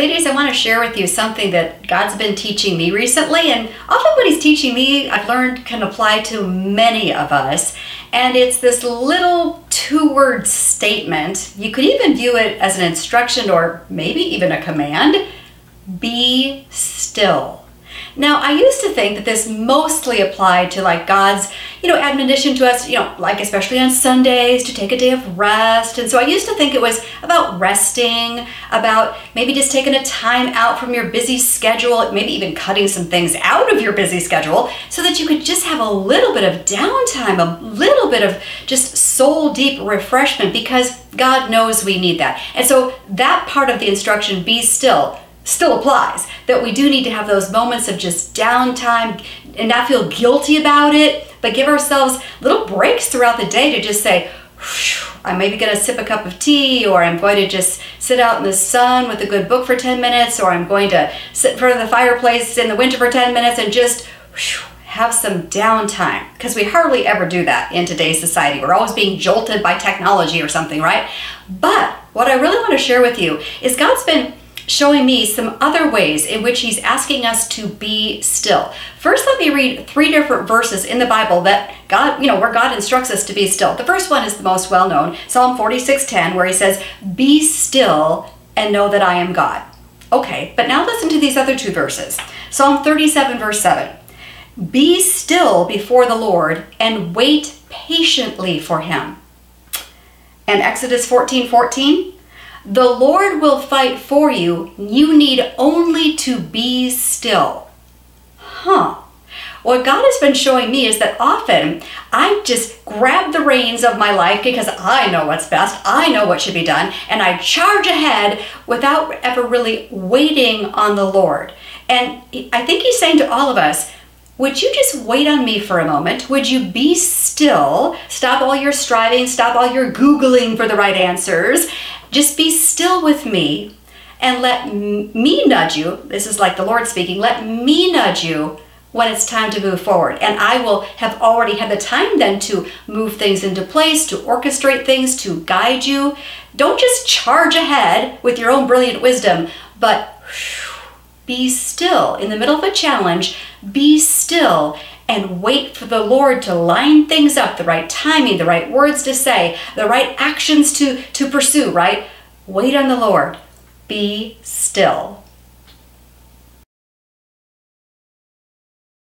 Ladies, I want to share with you something that God's been teaching me recently, and often what He's teaching me, I've learned can apply to many of us. And it's this little two word statement. You could even view it as an instruction or maybe even a command be still. Now, I used to think that this mostly applied to like God's, you know, admonition to us, you know, like especially on Sundays to take a day of rest. And so I used to think it was about resting, about maybe just taking a time out from your busy schedule, maybe even cutting some things out of your busy schedule so that you could just have a little bit of downtime, a little bit of just soul deep refreshment because God knows we need that. And so that part of the instruction, be still, still applies that we do need to have those moments of just downtime and not feel guilty about it, but give ourselves little breaks throughout the day to just say, I'm maybe going to sip a cup of tea, or I'm going to just sit out in the sun with a good book for 10 minutes, or I'm going to sit in front of the fireplace in the winter for 10 minutes and just have some downtime. Because we hardly ever do that in today's society. We're always being jolted by technology or something, right? But what I really want to share with you is God's been showing me some other ways in which he's asking us to be still. First, let me read three different verses in the Bible that God, you know, where God instructs us to be still. The first one is the most well known, Psalm 46:10, where he says, "Be still and know that I am God." Okay, but now listen to these other two verses. Psalm 37 verse 7. Be still before the Lord and wait patiently for him. And Exodus 14 14, the Lord will fight for you. You need only to be still. Huh. What God has been showing me is that often I just grab the reins of my life because I know what's best, I know what should be done, and I charge ahead without ever really waiting on the Lord. And I think He's saying to all of us, would you just wait on me for a moment? Would you be still? Stop all your striving, stop all your Googling for the right answers, just be still with me and let me nudge you. This is like the Lord speaking. Let me nudge you when it's time to move forward. And I will have already had the time then to move things into place, to orchestrate things, to guide you. Don't just charge ahead with your own brilliant wisdom, but be still. In the middle of a challenge, be still and wait for the Lord to line things up, the right timing, the right words to say, the right actions to, to pursue, right? Wait on the Lord. Be still.